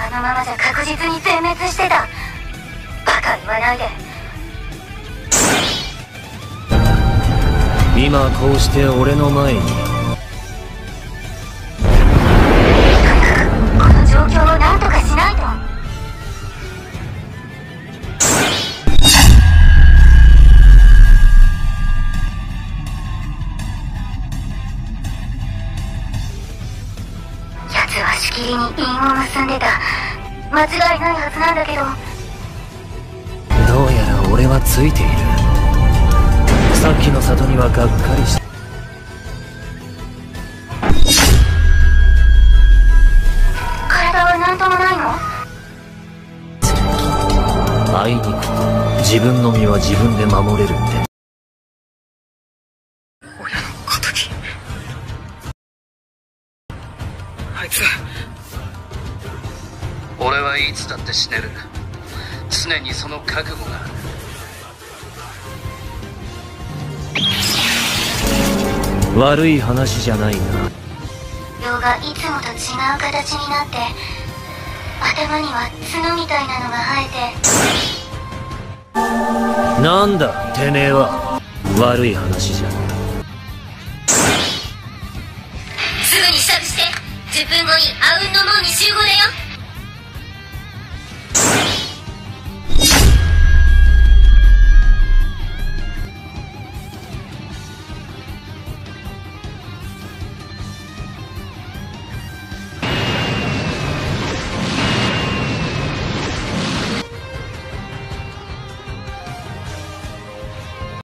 あのままじゃ確実に全滅してた。バカ言わないで。今こうして俺の前に。に韻を結んでた間違いないはずなんだけど。どうやら俺はついている。さっきの里にはがっかりした。体は何ともないの？あいにく自分の身は自分で守れるって。親の敵。あいつ俺はいつだって死ねる。常にその覚悟がある。悪い話じゃないが量がいつもと違う形になって頭には角みたいなのが生えて。なんだてめえは。悪い話じゃすぐに支度して。10分後にアウンの門に集合